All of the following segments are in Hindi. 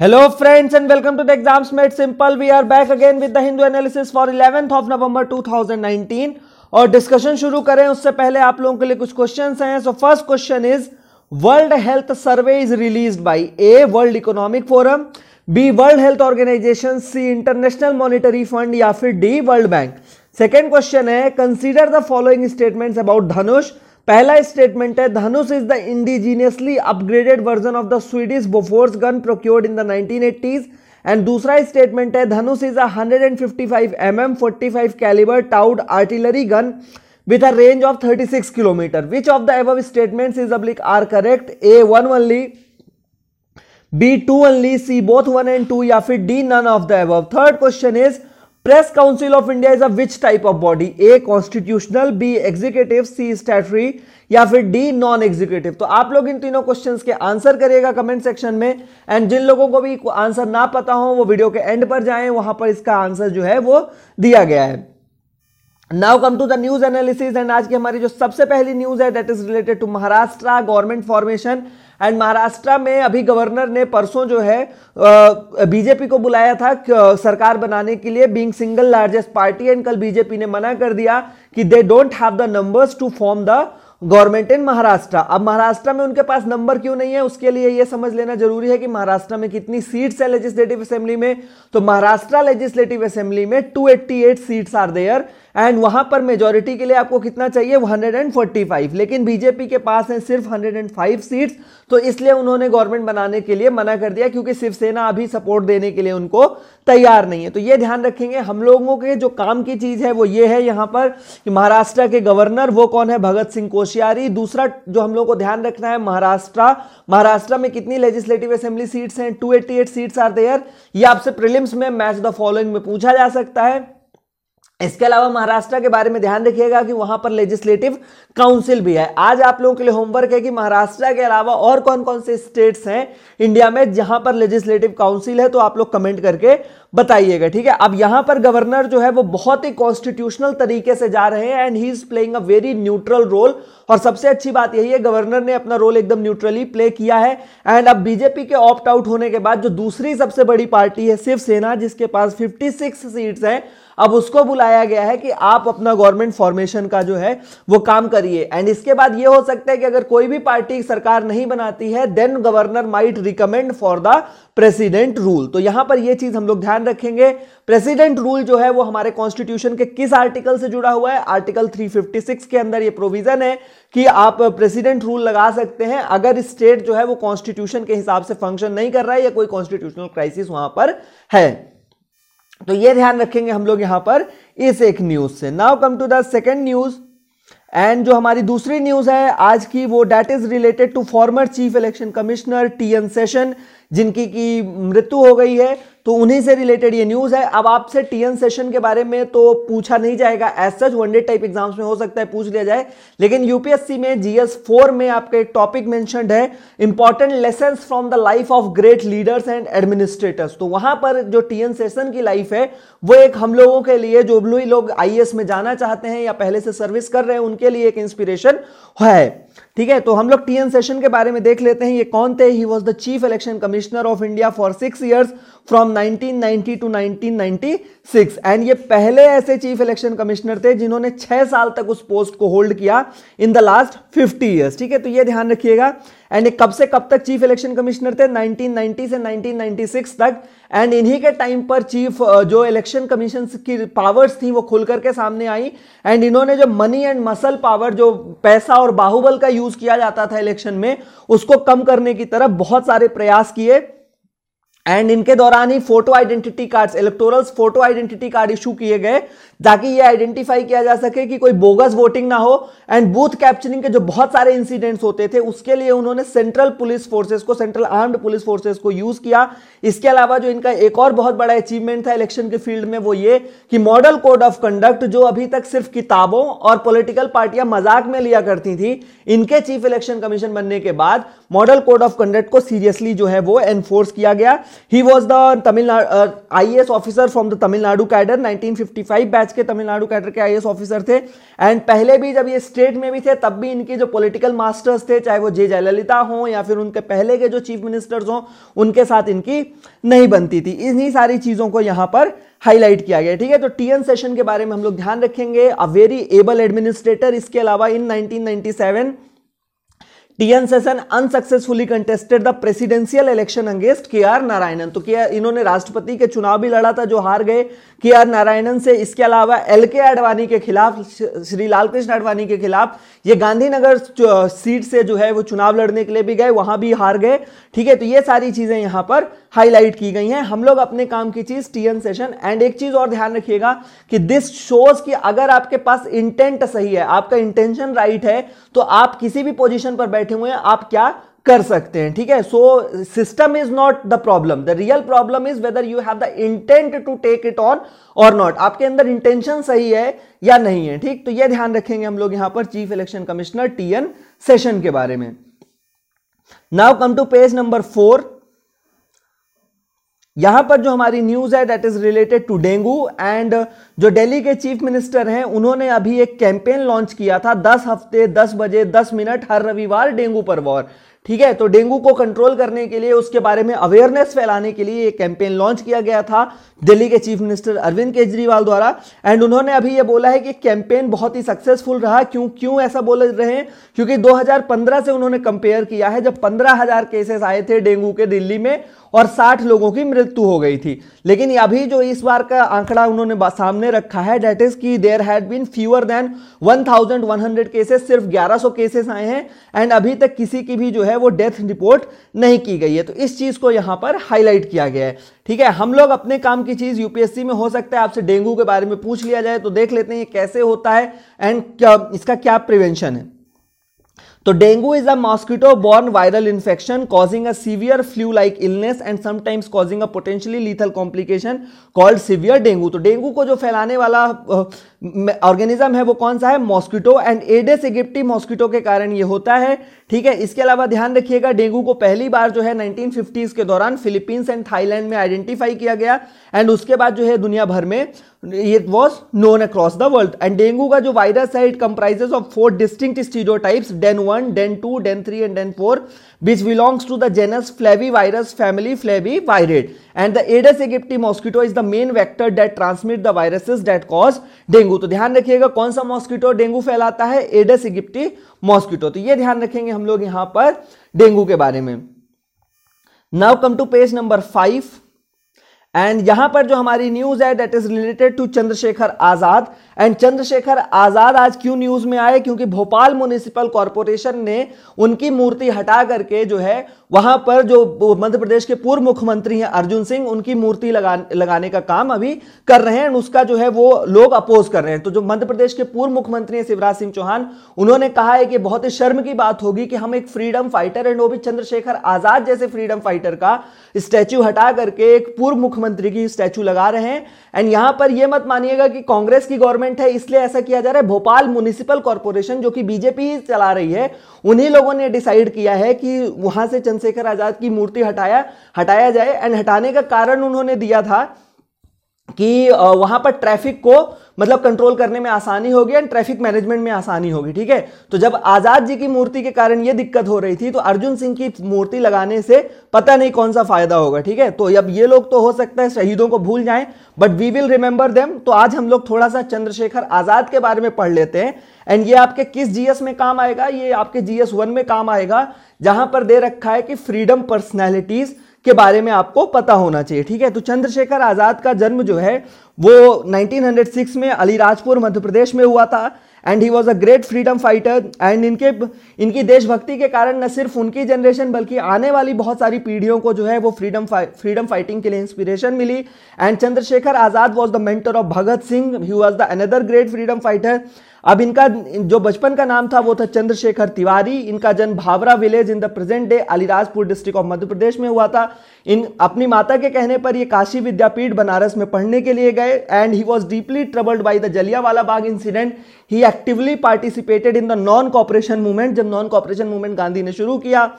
Hello, friends, and welcome to the exams made simple. We are back again with the Hindu analysis for 11th of November 2019 और डिस्कशन शुरू करें, उससे पहले आप लोगों के लिए कुछ क्वेश्चंस हैं। So first question is world health survey is release by A world economic forum B world health organisation C international monetary fund या फिर D world bank second question है consider the following statements about Dhanush पहला स्टेटमेंट है, Dhanush is the indigenously upgraded version of the Swedish Bofors gun procured in the nineteen and दूसरा स्टेटमेंट है, Dhanush is a hundred and fifty five M M forty five calibre towed artillery gun with a range of 36 six kilometre which of the above statement is अब are correct A one only B two only C both one and two या फिर D none of the above third question is press council of India is a which type of body A constitutional B executive C statutory या फिर डी नॉन एग्जीक्यूटिव तो आप लोग इन तीनों क्वेश्चंस के आंसर करिएगा कमेंट सेक्शन में एंड जिन लोगों को भी आंसर ना पता हो, वो वीडियो के एंड पर जाएँ, वहाँ पर इसका आंसर जो है वो दिया गया है। Now come to the news analysis and आज की हमारी जो सबसे पहली न्यूज़ है that is related to Maharashtra government formation and Maharashtra में अभी गवर्नर ने परसों जो है बीजेपी को बुलाया था सरकार बनाने के लिए being single largest party and कल बीजेपी ने मना कर दिया कि they don't have the numbers to form the government in Maharashtra अब महाराष्ट्र में उनके पास नंबर क्यों नहीं है, उसके लिए यह समझ लेना ज़रूरी है कि महाराष्ट्र में कितनी सीट्स है लेजिस्लेटिव असेंबली में। तो महाराष्ट्र लेजिस्लेटिव असेंबली में 288 सीट्स आर देयर एंड वहाँ पर मेजोरिटी के लिए आपको कितना चाहिए? 145 लेकिन बीजेपी के पास है सिर्फ़ 105 सीट्स तो इसलिए उन्होंने गवर्नमेंट बनाने के लिए मना कर दिया, क्योंकि शिवसेना अभी सपोर्ट देने के लिए उनको तैयार नहीं है। तो ये ध्यान रखेंगे, हम लोगों के जो काम की चीज़ है वो ये है यहाँ पर महाराष्ट्र के गवर्नर वो कौन है? भगत सिंह कोश्यारी। दूसरा जो हम लोग को ध्यान रखना है, महाराष्ट्र। महाराष्ट्र में कितनी लेजिस्लेटिव असेंबली सीट्स हैं? 288 सीट्स आर देयर ये आपसे प्रिलिम्स में मैच द फॉलोइंग में पूछा जा सकता है। इसके अलावा महाराष्ट्र के बारे में ध्यान रखिएगा कि वहाँ पर लेजिस्लेटिव काउंसिल भी है। आज आप लोगों के लिए होमवर्क है कि महाराष्ट्र के अलावा और कौन कौन से स्टेट्स हैं इंडिया में जहाँ पर लेजिस्लेटिव काउंसिल है तो आप लोग कमेंट करके बताइएगा, ठीक है? अब यहाँ पर गवर्नर जो है, वो बहुत ही कॉन्स्टिट्यूशनल तरीके से जा रहे हैं and he is playing a very neutral role और सबसे अच्छी बात यही है गवर्नर ने अपना रोल एकदम न्यूट्रली प्ले किया है। एंड अब बीजेपी के ऑप्ट आउट होने के बाद जो दूसरी सबसे बड़ी पार्टी है, शिवसेना, जिसके पास 56 सीट्स हैं अब उसको बुलाया गया है कि आप अपना गवर्नमेंट फॉर्मेशन का जो है, वो काम करिए। एंड इसके बाद ये हो सकता है कि अगर कोई भी पार्टी सरकार नहीं बनाती है then governor might recommend for the president rule तो यहाँ पर यह चीज़ हम लोग ध्यान रखेंगे। प्रेसिडेंट रूल जो है, वो हमारे कॉन्स्टिट्यूशन के किस आर्टिकल से जुड़ा हुआ है? आर्टिकल 356 के अंदर ये प्रोविज़न है कि आप प्रेसिडेंट रूल लगा सकते हैं। अगर स्टेट जो है, वो कॉन्स्टिट्यूशन के हिसाब से फ़ंक्शन नहीं कर रहा है या कोई कॉन्स्टिट्यूशनल क्राइसिस वहाँ पर है। तो ये ध्यान रखेंगे हम लोग यहाँ पर इस एक न्यूज़ से। Now come to the second news and जो हमारी दूसरी न्यूज़ है, आज की वो that is related to former chief election commissioner T N Seshan जिनकी की मृत्यु हो गई है। तो उन्हीं से रिलेटेड ये न्यूज़ है। अब आपसे टीएन सेशन के बारे में तो पूछा नहीं जाएगा। As such one day type exams में हो सकता है, पूछ लिया जाए। लेकिन यूपीएससी में जीएस फोर में आपका एक टॉपिक मेंशनड है important lesson from the life of great leaders and administrators तो वहाँ पर जो टीएन सेशन की लाइफ है, वो एक हम लोगों के लिए, जो लोग आई में जाना चाहते हैं या पहले से सर्विस कर रहे हैं, उनके लिए एक इंस्पिरेशन है। ठीक है तो हम लोग टीएन सेशन के बारे में देख लेते हैं, ये कौन थे? He was the chief election commissioner of India for six years from 1990 to 1996 and ये पहले ऐसे चीफ इलेक्शन कमिश्नर थे जिन्होंने छह साल तक उस पोस्ट को होल्ड किया in the last fifty years ठीक है तो ये ध्यान रखिएगा। एंड कब से कब तक चीफ इलेक्शन कमिश्नर थे? 1990 से 1996 तक। एंड इन्हीं के टाइम पर चीफ जो इलेक्शन कमीशन की पावर्स थी, वो खुल करके सामने आई। एंड इन्होंने जो मनी एंड मसल पावर जो पैसा और बाहुबल का यूज़ किया जाता था इलेक्शन में, उसको कम करने की तरफ़ बहुत सारे प्रयास किए। एंड इनके दौरान ही photo identity cards electorals photo identity card issue किए गए, ताकि ये आइडेंटिफाई किया जा सके कि कोई बोगस वोटिंग ना हो। एंड बूथ कैप्चरिंग के जो बहुत सारे इंसिडेंट्स होते थे, उसके लिए उन्होंने सेंट्रल पुलिस फोर्सेस को सेंट्रल आर्म्ड पुलिस फोर्सेस को यूज़ किया। इसके अलावा जो इनका एक और बहुत बड़ा अचीवमेंट था इलेक्शन के फ़ील्ड में, वो ये कि मॉडल कोड ऑफ़ कंडक्ट जो अभी तक सिर्फ़ किताबों और पोलिटिकल पार्टियाँ मज़ाक में लिया करती थी, इनके चीफ इलेक्शन कमीशन बनने के बाद मॉडल कोड ऑफ़ कंडक्ट को सीरियसली जो है वो एनफोर्स किया गया। He was the Tamil Nadu I S officer from the Tamil Nadu cadre 1955 batch के तमिलनाडु कैडर के आई ऑफिसर थे। एंड पहले भी जब ये स्टेट में भी थे, तब भी इनके जो पॉलिटिकल मास्टर्स थे, चाहे वो जे जयललिता हो या फिर उनके पहले के जो चीफ मिनिस्टर्स हों, उनके साथ इनकी नहीं बनती थी। इन्हीं सारी चीज़ों को यहाँ पर हाईलाइट किया गया, ठीक है? तो टीएन सेशन के बारे में हम लोग ध्यान रखेंगे। अ वेरी एबल एडमिनिस्ट्रेटर इसके अलावा in 1997 TN Seshan unsuccessfully contested the presidential election against K R Narayanan तो क्या इन्होंने राष्ट्रपति के चुनाव भी लड़ा था, जो हार गए के आर नारायणन से। इसके अलावा एल के आडवाणी के खिलाफ, श्री लालकृष्ण अडवाणी के खिलाफ, ये गांधीनगर सीट से जो है वो चुनाव लड़ने के लिए भी गए, वहाँ भी हार गए। ठीक है तो ये सारी चीज़ें यहाँ पर हाईलाइट की गई हैं। हम लोग अपने काम की चीज़ टीएन सेशन। एंड एक चीज़ और ध्यान रखिएगा कि दिस शोज़ कि अगर आपके पास इंटेंट सही है, आपका इंटेंशन राइट है तो आप किसी भी पोजीशन पर बैठे हुए हैं, आप क्या कर सकते हैं, ठीक है? So system is not the problem the real problem is whether you have the intent to take it on or not आपके अंदर इंटेंशन सही है या नहीं है, ठीक? तो ये ध्यान रखेंगे हम लोग यहाँ पर chief election commissioner TN Seshan के बारे में। Now come to page number four यहाँ पर जो हमारी न्यूज़ है that is related to dengue and जो दिल्ली के चीफ मिनिस्टर हैं, उन्होंने अभी एक कैंपेन लॉन्च किया था। 10 हफ़्ते 10 बजे 10 मिनट हर रविवार डेंगू पर वॉर ठीक है तो डेंगू को कंट्रोल करने के लिए उसके बारे में अवेयरनेस फैलाने के लिए कैंपेन लॉन्च किया गया था दिल्ली के चीफ मिनिस्टर अरविंद केजरीवाल द्वारा। एंड उन्होंने अभी ये बोला है कि कैंपेन बहुत ही सक्सेसफुल रहा। क्यों क्यों ऐसा बोल रहे हैं? क्योंकि 2015 से उन्होंने कंपेयर किया है जब 15,000 केसेस आए थे डेंगू के दिल्ली में और 60 लोगों की मृत्यु हो गई थी। लेकिन अभी जो इस बार का आंकड़ा उन्होंने सामने रखा है डेट इज़ की there had been fewer than 1100 cases सिर्फ़ 1100 केसेस आए हैं। एंड अभी तक किसी की भी जो है वो डेथ रिपोर्ट नहीं की गई है। तो इस चीज़ को यहाँ पर हाईलाइट किया गया है। ठीक है, हम लोग अपने काम की चीज़ यूपीएससी में हो सकता है, आपसे डेंगू के बारे में पूछ लिया जाए तो देख लेते हैं ये कैसे होता है एंड क्या, इसका क्या प्रिवेंशन है। तो dengue is a mosquito borne viral infection causing a severe flu like illness and sometimes causing a potentially lethal complication called severe dengue. तो डेंगू को जो फैलाने वाला ऑर्गेनिज्म है वो कौन सा है? Mosquito and Aedes aegypti mosquito के कारण ये होता है। ठीक है? इसके अलावा ध्यान रखिएगा, डेंगू को पहली बार जो है 1950s के दौरान फिलीपींस एंड थाईलैंड में आइडेंटिफाई किया गया। एंड उसके बाद जो है दुनिया भर में it was known across the world and dengue का जो वायरस है it comprises of four distinct stereotypes DEN one DEN two DEN three and DEN four which belongs to the genus Flavivirus family, Flavivirate. And the Aedes aegypti mosquito is the main vector that transmit the viruses that cause dengue तो ध्यान रखिएगा, कौन सा मॉस्किटो डेंगू फैलाता है? एडस इगिप्टी मॉस्किटो तो ये ध्यान रखेंगे हम लोग यहाँ पर डेंगू के बारे में। Now come to page number five and यहाँ पर जो हमारी न्यूज़ है that is related to Chandrashekhar Azad and Chandrashekhar Azad आज क्यों न्यूज़ में आए? क्योंकि भोपाल म्यूनिसिपल कॉरपोरेशन ने उनकी मूर्ति हटा करके जो है, वहाँ पर जो मध्य प्रदेश के पूर्व मुख्यमंत्री हैं अर्जुन सिंह, उनकी मूर्ति लगा, लगाने का काम अभी कर रहे हैं उसका जो है वो लोग अपोज कर रहे हैं। तो जो मध्य प्रदेश के पूर्व मुख्यमंत्री हैं शिवराज सिंह चौहान, उन्होंने कहा है कि बहुत ही शर्म की बात होगी कि हम एक फ्रीडम फाइटर एंड वो भी चंद्रशेखर आज़ाद जैसे फ्रीडम फाइटर का स्टैच्यू हटा करके एक पूर्व मुख्यमंत्री की स्टैच्यू लगा रहे हैं। एंड यहाँ पर यह मत मानिएगा कि कांग्रेस की गवर्नमेंट है, इसलिए ऐसा किया जा रहा है। भोपाल म्यूनिसिपल कॉर्पोरेशन जो कि बीजेपी चला रही है, उन्हीं लोगों ने डिसाइड किया है कि वहाँ से चंद्रशेखर आज़ाद की मूर्ति हटाया हटाया जाए। एंड हटाने का कारण उन्होंने दिया था कि वहाँ पर ट्रैफ़िक को मतलब कंट्रोल करने में आसानी होगी एंड ट्रैफ़िक मैनेजमेंट में आसानी होगी, ठीक है? तो जब आज़ाद जी की मूर्ति के कारण ये दिक्कत हो रही थी तो अर्जुन सिंह की मूर्ति लगाने से पता नहीं कौन सा फ़ायदा होगा, ठीक है? तो अब ये लोग तो हो सकता है शहीदों को भूल जाएँ but we will remember them तो आज हम लोग थोड़ा सा चंद्रशेखर आज़ाद के बारे में पढ़ लेते हैं एंड ये आपके किस जीएस में काम आएगा? ये आपके जीएस वन में काम आएगा, जहाँ पर दे रखा है कि फ्रीडम पर्सनैलिटीज के बारे में आपको पता होना चाहिए, ठीक है? तो चंद्रशेखर आज़ाद का जन्म जो है, वो 1906 में अलीराजपुर, मध्य प्रदेश में हुआ था and he was a great freedom fighter and इनके, इनकी देशभक्ति के कारण न सिर्फ़ उनकी जनरेशन बल्कि आने वाली बहुत सारी पीढ़ियों को जो है, वो फ्रीडम फ्रीडम फाइटिंग के लिए inspiration milli and Chandrashekhar Azad was the mentor of Bhagat Singh he was the another great freedom fighter अब इनका जो बचपन का नाम था, वो था चंद्रशेखर तिवारी। इनका जन्म Bhavra village in the present day Alirajpur district of Madhya Pradesh में हुआ था। इन अपनी माता के कहने पर ये काशी विद्यापीठ बनारस में पढ़ने के लिए गए and he was deeply troubled by the Jallianwala Bagh incident he actively participated in the non cooperation movement जब नॉन कॉपरेशन मूवमेंट गांधी ने शुरू किया,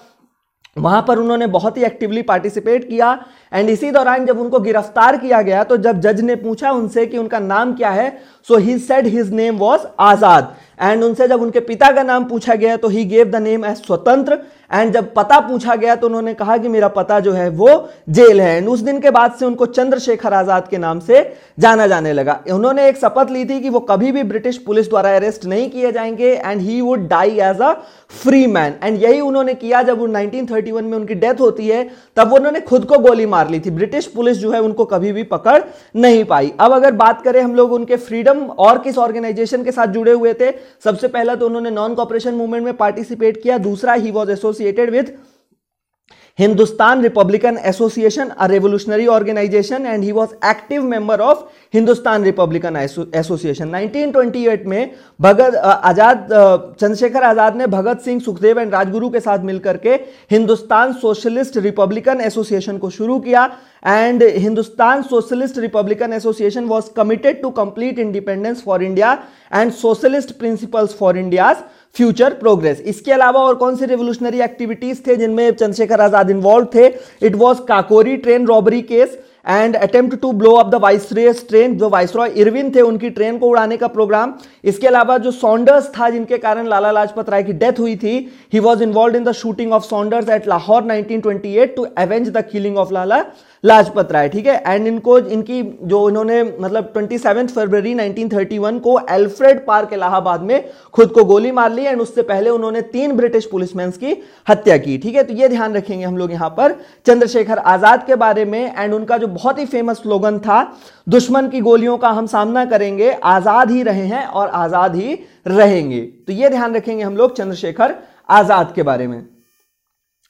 वहाँ पर उन्होंने बहुत ही एक्टिवली पार्टिसिपेट किया। एंड इसी दौरान जब उनको गिरफ़्तार किया गया तो जब जज ने पूछा उनसे कि उनका नाम क्या है so he said his name was Azad. And उनसे जब उनके पिता का नाम पूछा गया तो he gave the name as Swatantra. And जब पता पूछा गया तो उन्होंने कहा कि मेरा पता जो है, वो जेल है। एंड उस दिन के बाद से उनको चंद्रशेखर आज़ाद के नाम से जाना जाने लगा। उन्होंने एक शपथ ली थी कि वो कभी भी ब्रिटिश पुलिस द्वारा अरेस्ट नहीं किए जाएँगे and he would die as a free man and यही उन्होंने किया जब 1931 में उनकी डेथ होती है, तब उन्होंने खुद को गोली मार ली थी। ब्रिटिश पुलिस जो है उनको कभी भी पकड़ नहीं पाई। अब अगर बात करें हम लोग उनके फ्रीडम और किस ऑर्गेनाइजेशन के साथ जुड़े हुए थे, सबसे पहला तो उन्होंने नॉन कॉपरेशन मूवमेंट में पार्टिसिपेट किया, दूसरा he was associated with Hindustan republican Association, a revolutionary organization, and he was active member of Hindustan Republican Association. 1928 में भगत आज़ाद चंद्रशेखर आज़ाद ने भगत सिंह सुखदेव एंड राजगुरु के साथ मिलकर के हिंदुस्तान सोशलिस्ट रिपब्लिकन एसोसिएशन को शुरू किया and Hindustan socialist republican association was committed to complete independence for India and socialist principles for India's future progress. इसके अलावा और कौन से रेवोल्यूशनरी एक्टिविटीज़ थे जिनमें चंद्रशेखर आज़ाद इन्वॉल्व थे? It was Kakori train robbery case and attempt to blow up the viceroy's train जो वाइसरॉय इरविन थे, उनकी ट्रेन को उड़ाने का प्रोग्राम इसके अलावा जो सॉन्डर्स था, जिनके कारण लाला लाजपत राय की डेथ हुई थी he was involve in the shooting of Saunders at Lahore 1928 to avenge the killing of Lala Lajpat Rai, ठीक है? एंड इनको, इनकी जो इन्होंने मतलब ट्वेंटी फरवरी 1931 को एल्फ्रेड पार्क इलाहाबाद में खुद को गोली मार ली एंड उससे पहले उन्होंने तीन ब्रिटिश पुलिसमैन की हत्या की, ठीक है? तो ये ध्यान रखेंगे हम लोग यहाँ पर चंद्रशेखर आज़ाद के बारे में एंड उनका जो बहुत ही फ़ेमस स्लोगन था, दुश्मन की गोलियों का हम सामना करेंगे, आज़ाद ही रहे हैं और आज़ाद ही रहेंगे। तो ये ध्यान रखेंगे हम लोग चंद्रशेखर आज़ाद के बारे में।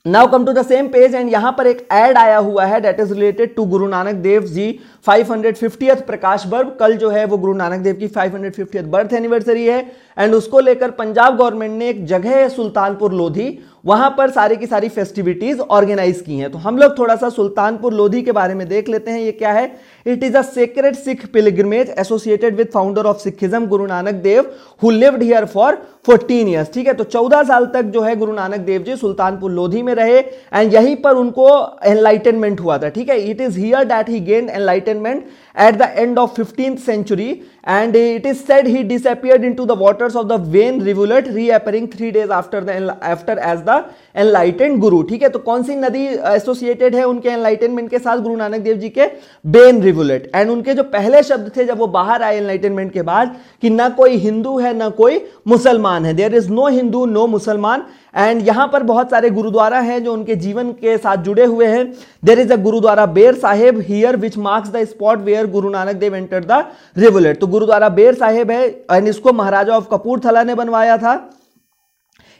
Now come to the same page and यहाँ पर एक एड आया हुआ है that is related to Guru Nanak Dev ji 550th Prakash Parv. कल जो है वो गुरु नानक देव की 550th बर्थ एनिवर्सरी है। एंड उसको लेकर पंजाब गवर्नमेंट ने एक जगह है सुल्तानपुर लोधी, वहाँ पर सारी की सारी फेस्टिविटीज ऑर्गेनाइज की हैं। तो हम लोग थोड़ा सा सुल्तानपुर लोधी के बारे में देख लेते हैं, ये क्या है? It is a sacred Sikh pilgrimage associated with founder of Sikhism Guru Nanak Dev who lived here for 14 years ठीक है तो 14 साल तक जो है गुरु नानक देव जी सुल्तानपुर लोधी में रहे एंड यहीं पर उनको एनलाइटनमेंट हुआ था। ठीक है it is here that he gain enlightenment at the end of 15th century and it is said he disappeared into the waters of the Vain rivulet, reappearing three days after the after as the enlightened guru. ठीक है? तो कौन सी नदी एसोसिएटेड है उनके एनलाइटनमेंट के साथ गुरु नानक देव जी के? बेन रिवुलेट एंड उनके जो पहले शब्द थे जब वो बाहर आए एनलाइटनमेंट के बाद कि ना कोई हिंदू है, ना कोई मुसलमान है. There is no Hindu no Musalman and यहाँ पर बहुत सारे गुरुद्वारा हैं जो उनके जीवन के साथ जुड़े हुए हैं। देर is a Gurdwara Ber Sahib here which marks the spot where Guru Nanak Dev enter the rivulet तो गुरुद्वारा बेर साहेब है एंड इसको महाराजा ऑफ़ कपूरथला ने बनवाया था।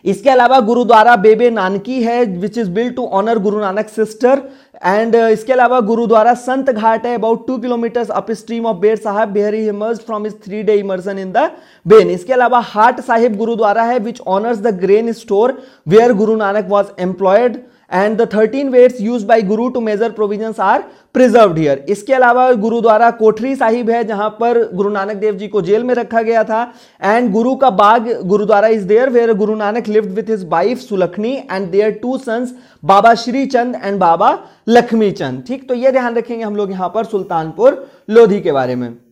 इसके अलावा गुरुद्वारा बेबे नानकी है which is build to honour Guru Nanak sister and इसके अलावा गुरुद्वारा संत घाट है about two kilometres up stream of Ber Sahib Behar emerge from is three day immersion in the Bein इसके अलावा हाट साहिब गुरुद्वारा है which honours the grain store where Guru Nanak was employed and the thirteen weights use by Guru to measure provision are preserve here इसके अलावा गुरुद्वारा कोठरी साहिब है, जहाँ पर गुरु नानक देव जी को जेल में रखा गया था। And Guru ka Bagh Gurdwara is there where Guru Nanak lived with his wife Sulakhni and their two sons Baba Shri Chand and Baba Lakshmi Chand ठीक तो ये ध्यान रखेंगे हम लोग यहाँ पर सुल्तानपुर लोधी के बारे में।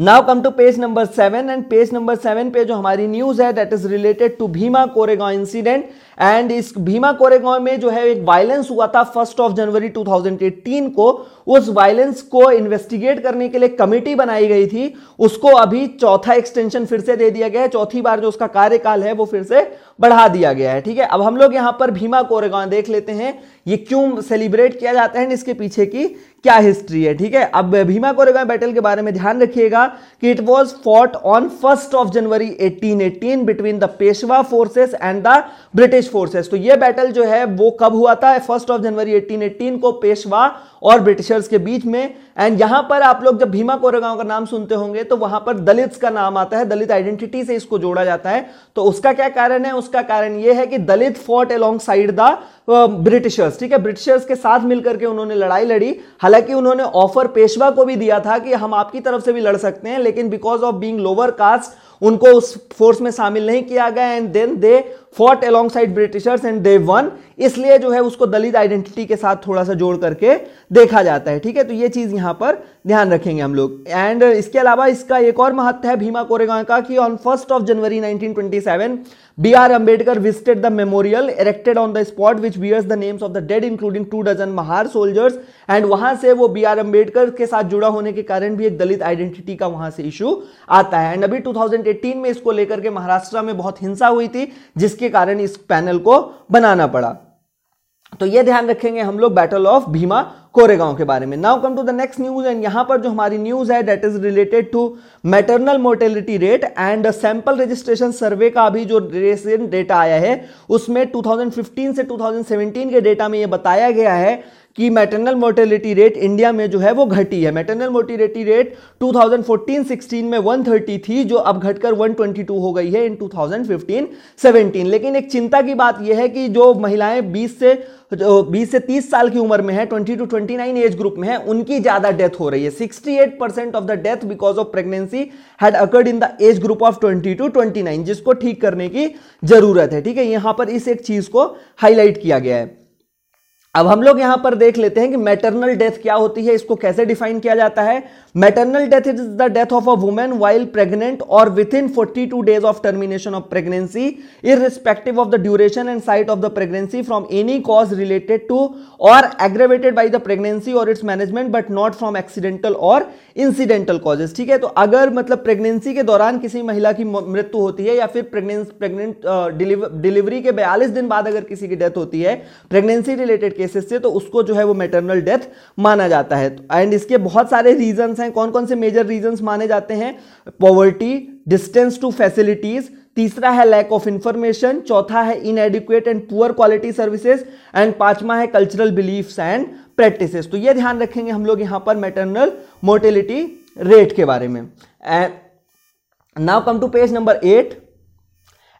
Now come to page number seven and page number seven पे जो हमारी न्यूज़ है that is related to Bhima Koregaon incident and इस भीमा कोरेगांव में जो है एक वायलेंस हुआ था फ़र्स्ट ऑफ़ जनवरी 2018 को। उस वायलेंस को इन्वेस्टिगेट करने के लिए कमेटी बनाई गई थी। उसको अभी चौथा एक्सटेंशन फिर से दे दिया गया है। चौथी बार जो उसका कार्यकाल है, वो फिर से बढ़ा दिया गया है, ठीक है? अब हम लोग यहाँ पर भीमा कोरेगांव देख लेते हैं, ये क्यों सेलिब्रेट किया जाता है इसके पीछे की क्या हिस्ट्री है, ठीक है? अब भीमा कोरेगांव बैटल के बारे में ध्यान रखिएगा कि it was fought on first of January 1818 between the Peshwa forces and the British forces तो ये बैटल जो है, वो कब हुआ था? फ़र्स्ट ऑफ़ जनवरी 1818 को पेशवा और ब्रिटिशर्स के बीच में। एंड यहाँ पर आप लोग जब भीमा कोरेगांव का नाम सुनते होंगे तो वहाँ पर दलित का नाम आता है। दलित आइडेंटिटी से इसको जोड़ा जाता है। तो उसका क्या कारण है? उसका कारण यह है कि Dalit fought alongside the Britishers ठीक है? ब्रिटिशर्स के साथ मिलकर के उन्होंने लड़ाई लड़ी। हालाँकि उन्होंने ऑफ़र पेशवा को भी दिया था कि हम आपकी तरफ़ से भी लड़ सकते हैं, लेकिन because of being lower caste उनको उस फोर्स में शामिल नहीं किया गया। And then they fought alongside Britishers and they won इसलिए जो है उसको दलित आइडेंटिटी के साथ थोड़ा सा जोड़ करके देखा जाता है, ठीक है? तो ये चीज़ यहाँ पर ध्यान रखेंगे हम लोग। एंड इसके अलावा इसका एक और महत्व है भीमा कोरेगांव का कि on first of January 1927 B R Ambedkar visited the memorial erected on the spot which bears the names of the dead, including two dozen Mahar soldiers. And वहाँ से वो बी आर अंबेडकर के साथ जुड़ा होने के कारण भी एक दलित आइडेंटिटी का वहाँ से इशू आता है। एंड अभी 2018 में इसको लेकर के महाराष्ट्र में बहुत हिंसा हुई थी, जिसके कारण इस पैनल को बनाना पड़ा। तो ये ध्यान रखेंगे हम लोग बैटल ऑफ़ भीमा कोरेगांव के बारे में। Now come to the next news and यहाँ पर जो हमारी न्यूज़ है that is related to maternal mortality rate and sample registration survey का अभी जो रिसेंट डेटा आया है, उसमें 2015 से 2017 के डेटा में ये बताया गया है कि मैटरनल मोर्टेलिटी रेट इंडिया में जो है वो घटी है। मैटरनल मोर्टिलिटी रेट 2014-16 में 130 थी, जो अब घटकर 122 हो गई है इन 2015-17 लेकिन एक चिंता की बात यह है कि जो महिलाएँ 20 से 20 से 30 साल की उम्र में है 20 टू 29 एज ग्रुप में है, उनकी ज़्यादा डेथ हो रही है। 68 percent of the death because of pregnancy had occurred in the age group of 20 to 29 जिसको ठीक करने की ज़रूरत है। ठीक है, यहाँ पर इस एक चीज़ को हाईलाइट किया गया है। अब हम लोग यहाँ पर देख लेते हैं कि मैटरनल डेथ क्या होती है, इसको कैसे डिफाइन किया जाता है। Maternal death is the death of a woman while pregnant or within 42 days of termination of pregnancy irrespective of the duration and site of the pregnancy from any cause related to or aggravated by the pregnancy or its management but not from accidental or incidental causes ठीक है? तो अगर मतलब प्रेगनेंसी के दौरान किसी महिला की मृत्यु होती है या फिर प्रेगनेंट डिलीवरी के बयालीस दिन बाद अगर किसी की डेथ होती है प्रेगनेंसी रिलेटेड केसेस से तो उसको जो है वो मेटरनल डेथ माना जाता है। एंड इसके बहुत सारे रीजन हैं। कौन कौन से मेजर रीजन माने जाते हैं? पॉवर्टी डिस्टेंस टू फैसिलिटीज़ तीसरा है लैक ऑफ़ इंफॉर्मेशन चौथा है inadequate and poor quality services and पांचवा है कल्चरल बिलीफ्स एंड प्रैक्टिसेस तो ये ध्यान रखेंगे हम लोग यहाँ पर मेटरनल मोर्टेलिटी रेट के बारे में। Now come to page number eight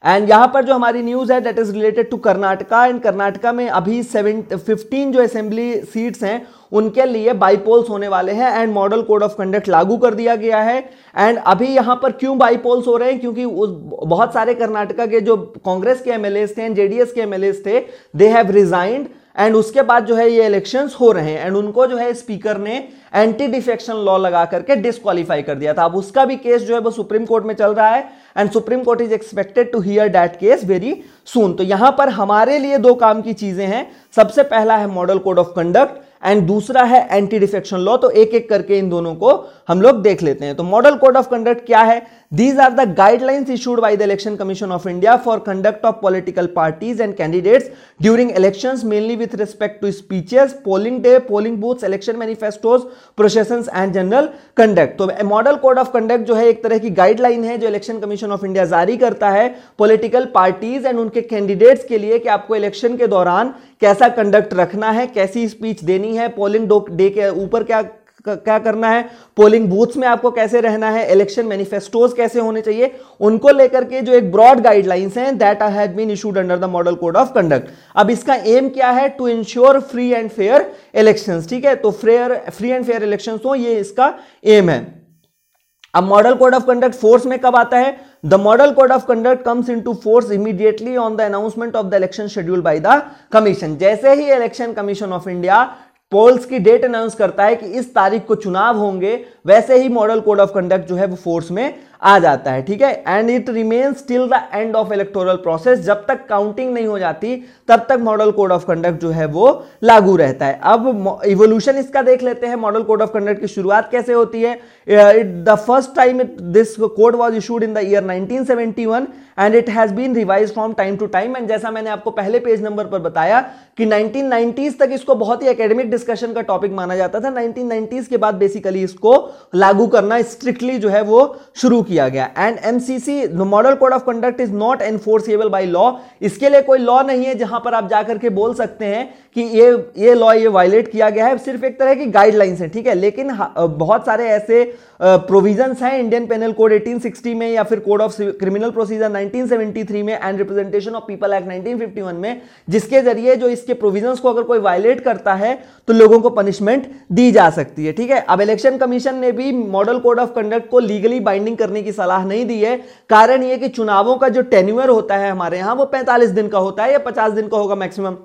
and यहाँ पर जो हमारी न्यूज़ है that is related to Karnataka and Karnataka में अभी सेवन फिफ्टीन जो असेंबली सीट्स हैं, उनके लिए बाईपोल्स होने वाले हैं and model code of conduct लागू कर दिया गया है. एंड अभी यहाँ पर क्यों बाईपोल्स हो रहे हैं? क्योंकि उस, बहुत सारे कर्नाटका के जो कांग्रेस के एमएलए थे एंड जेडीएस के एमएलए थे दे हैव रिजाइंड एंड उसके बाद जो है ये इलेक्शंस हो रहे हैं. एंड उनको जो है स्पीकर ने एंटी डिफेक्शन लॉ लगा करके डिस्कालीफाई कर दिया था। अब उसका भी केस जो है वो सुप्रीम कोर्ट में चल रहा है and supreme court is expected to hear that case very soon तो यहाँ पर हमारे लिए दो काम की चीज़ें हैं। सबसे पहला है model code of conduct and दूसरा है एंटी डिफेक्शन लॉ तो एक एक करके इन दोनों को हम लोग देख लेते हैं। तो मॉडल कोड ऑफ़ कंडक्ट क्या है? These are the guidelines issued by the election commission of India for conduct of political parties and candidates during elections mainly with respect to speeches polling day polling booth election manifestos procession and general conduct तो मॉडल कोड ऑफ़ कंडक्ट जो है, एक तरह की गाइडलाइन है जो इलेक्शन कमीशन ऑफ़ इंडिया जारी करता है पॉलिटिकल पार्टीज़ एंड उनके कैंडिडेट्स के लिए कि आपको इलेक्शन के दौरान कैसा कंडक्ट रखना है, कैसी स्पीच देनी है पोलिंग डे के ऊपर क्या क्या करना है? पोलिंग बूथ्स में आपको कैसे रहना है? इलेक्शन मैनिफेस्टोज कैसे होने चाहिए? उनको लेकर के जो एक ब्रॉड गाइडलाइंस हैं that have been issued under the model code of conduct अब इसका एम क्या है? To ensure free and fair elections ठीक है? तो fair free and fair elections हो, ये इसका एम है। अब model code of conduct force में कब आता है? The model code of conduct comes into force immediately on the announcement of the election schedule by the commission जैसे ही election commission of India polls की डेट अनाउंस करता है कि इस तारीख को चुनाव होंगे, वैसे ही मॉडल कोड ऑफ़ कंडक्ट जो है वो फोर्स में आ जाता है, ठीक है? And it remains till the end of electoral process जब तक काउंटिंग नहीं हो जाती, तब तक मॉडल कोड ऑफ़ कंडक्ट जो है वो लागू रहता है। अब इवोल्यूशन इसका देख लेते हैं मॉडल कोड ऑफ़ कंडक्ट की शुरुआत कैसे होती है। The first time this code was issued in the year 1971 and it has been revise from time to time and जैसा मैंने आपको पहले पेज नंबर पर बताया कि 1990s तक इसको बहुत ही एकेडमिक डिस्कशन का टॉपिक माना जाता था। 1990s के बाद बेसिकली इसको लागू करना स्ट्रिक्टली जो है वो शुरू किया गया। And MCC model code of conduct is not enforceable by law इसके लिए कोई लॉ नहीं है जहाँ पर आप जाकर के बोल सकते हैं कि ये ये लॉ ये वायलेट किया गया है। सिर्फ़ एक तरह की गाइडलाइंस है, ठीक है? लेकिन बहुत सारे ऐसे प्रोविजंस हैं इंडियन पेनल कोड 1860 में या फिर कोड ऑफ़ क्रिमिनल प्रोसीजर 1973 में and representation of people act 1951 में, जिसके ज़रिए जो इसके प्रोविजंस को अगर कोई वायलेट करता है तो लोगों को पनिशमेंट दी जा सकती है, ठीक है? अब इलेक्शन कमीशन ने भी मॉडल कोड ऑफ़ कंडक्ट को लीगली बाइंडिंग करने की सलाह नहीं दी है। कारण यह कि चुनावों का जो टेन्यूअर होता है हमारे यहाँ, वो पैंतालीस दिन का होता है या पचास दिन का होगा मैक्सिमम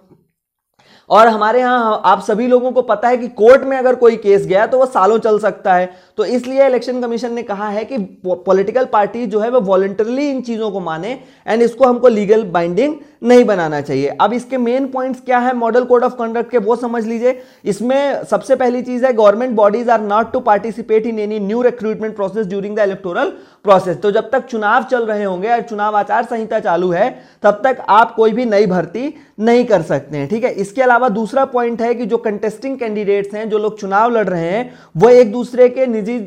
और हमारे यहाँ, आप सभी लोगों को पता है कि कोर्ट में अगर कोई केस गया तो वह सालों चल सकता है। तो इसलिए इलेक्शन कमीशन ने कहा है कि पॉलिटिकल पार्टी जो है वह वॉलेंटरली इन चीज़ों को माने एंड इसको हमको लीगल बाइंडिंग नहीं बनाना चाहिए। अब इसके मेन पॉइंट्स क्या है? मॉडल कोड ऑफ़ कंडक्ट के, वो समझ लीजिए। इसमें सबसे पहली चीज़ है government bodies are not to participate in any new recruitment process during the electoral process तो जब तक चुनाव चल रहे होंगे और चुनाव आचार संहिता चालू है, तब तक आप कोई भी नई भर्ती नहीं कर सकते हैं, ठीक है? इसके अलावा दूसरा पॉइंट है कि जो कंटेस्टिंग कैंडिडेट्स हैं, जो लोग चुनाव लड़ रहे हैं, वो एक दूसरे के निजी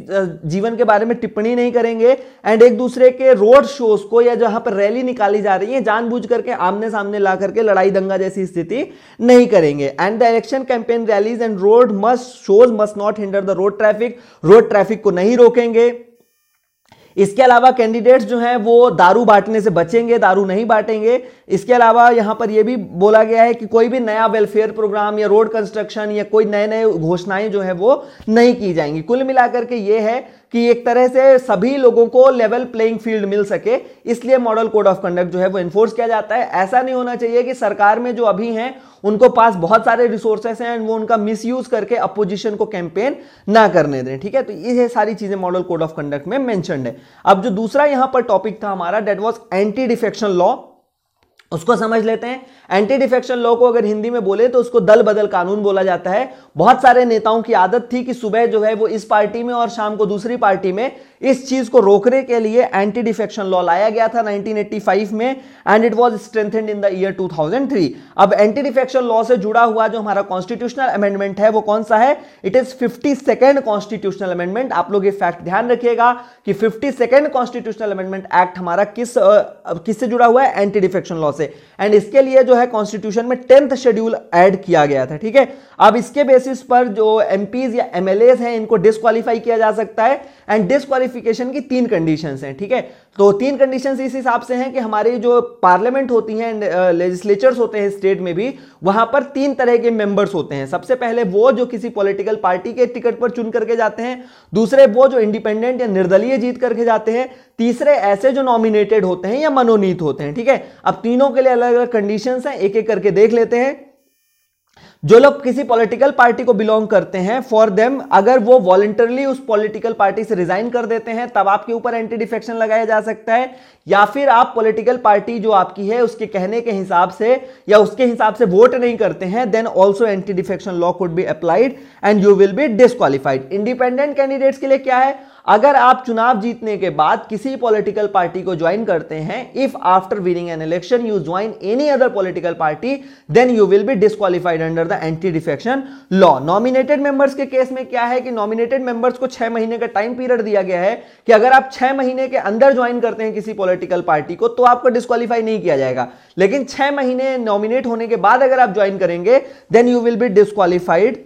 जीवन के बारे में टिप्पणी नहीं करेंगे। एंड एक दूसरे के रोड शोज़ को या जहाँ पर रैली निकाली जा रही है जानबूझ करके आमने सामने ला करके लड़ाई दंगा जैसी स्थिति नहीं करेंगे। And the election campaign rallies and road must shows must not hinder the road traffic road traffic को नहीं रोकेंगे। इसके अलावा कैंडिडेट्स जो हैं, वो दारू बांटने से बचेंगे, दारू नहीं बांटेंगे। इसके अलावा यहाँ पर यह भी बोला गया है कि कोई भी नया वेलफेयर प्रोग्राम या रोड कंस्ट्रक्शन या कोई नए नए घोषणाएँ जो है, वो नहीं की जाएँगी। कुल मिलाकर के ये है कि एक तरह से सभी लोगों को लेवल प्लेइंग फ़ील्ड मिल सके। इसलिए मॉडल कोड ऑफ़ कंडक्ट जो है वो इन्फोर्स किया जाता है। ऐसा नहीं होना चाहिए कि सरकार में जो अभी हैं, उनको पास बहुत सारे रिसोर्सेस हैं, वो उनका मिसयूज करके अपोजिशन को कैंपेन ना करने दें। ठीक है? तो ये सारी चीज़ें मॉडल कोड ऑफ़ कंडक्ट में मैंशनड है। अब जो दूसरा यहाँ पर टॉपिक था हमारा that was anti defection law उसको समझ लेते हैं। एंटी डिफेक्शन लॉ को अगर हिंदी में बोले तो उसको दल बदल कानून बोला जाता है। बहुत सारे नेताओं की आदत थी कि सुबह जो है वो इस पार्टी में और शाम को दूसरी पार्टी में इस चीज़ को रोकने के लिए एंटी डिफेक्शन लॉ लाया गया था 1985 में and it was strengthened in the year 2003 अब एंटी डिफेक्शन लॉ से जुड़ा हुआ जो हमारा कॉन्स्टिट्यूशनल अमेंडमेंट है, वो कौन सा है? It is fifty second constitutional amendment आप लोग ये फैक्ट ध्यान रखिएगा कि fifty second constitutional amendment act हमारा किस किससे जुड़ा हुआ है? एंटी डिफेक्शन लॉ से। एंड इसके लिए जो है कॉन्स्टिट्यूशन में टेंथ शेड्यूल ऐड किया गया था, ठीक है? अब इसके बेसिस पर जो एमपीज या एमएलए हैं, इनको डिस्कालीफाई किया जा सकता है। एंड डिस्कालिफिकेशन की तीन कंडीशन हैं, ठीक है? तो तीन कंडीशंस इस हिसाब से हैं कि हमारी जो पार्लियामेंट होती हैं लेजिस्लेचर्स होते हैं स्टेट में भी, वहाँ पर तीन तरह के मेंबर्स होते हैं। सबसे पहले वो जो किसी पॉलिटिकल पार्टी के टिकट पर चुन करके जाते हैं, दूसरे वो जो इंडिपेंडेंट या निर्दलीय जीत करके जाते हैं, तीसरे ऐसे जो नॉमिनेटेड होते हैं या मनोनीत होते हैं, ठीक है? अब तीनों के लिए अलग अलग कंडीशंस हैं एक एक करके देख लेते हैं। जो लोग किसी पॉलिटिकल पार्टी को बिलोंग करते हैं फॉर देम अगर वो वॉलेंटरली उस पॉलिटिकल पार्टी से रिजाइन कर देते हैं, तब आपके ऊपर एंटी डिफेक्शन लगाया जा सकता है, या फिर आप पॉलिटिकल पार्टी जो आपकी है, उसके कहने के हिसाब से, या उसके हिसाब से वोट नहीं करते हैं then also anti defection law could be applied and you will be disqualified independent candidates के लिए क्या है? अगर आप चुनाव जीतने के बाद किसी पॉलिटिकल पार्टी को ज्वाइन करते हैं if after winning an election you join any other political party then you will be disqualified under the anti defection law nominated members के केस में क्या है कि नॉमिनेटेड मेंबर्स को छह महीने का टाइम पीरियड दिया गया है कि अगर आप छह महीने के अंदर ज्वाइन करते हैं किसी पॉलिटिकल पार्टी को तो आपको डिस्कालीफाई नहीं किया जाएगा। लेकिन छह महीने नॉमिनेट होने के बाद अगर आप ज्वाइन करेंगे then you will be disqualified